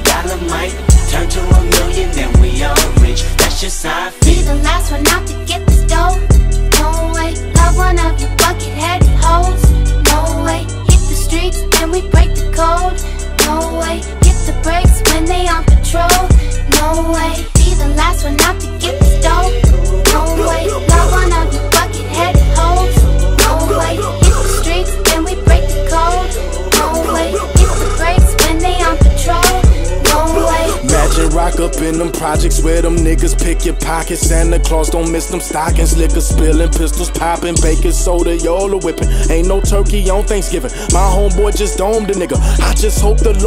Dollar might turn to a million, then we all rich. That's just how I Be feel. the last one out to get this dough. No way, love one of you bucket headed hoes. No way, hit the streets and we break the code. No way, hit the brakes when they on patrol. No way, be the last one out to get rock up in them projects where them niggas pick your pockets. Santa Claus don't miss them stockings. Liquor spilling, pistols popping, baking soda, y'all whipping. Ain't no turkey on Thanksgiving. My homeboy just domed a nigga. I just hope the Lord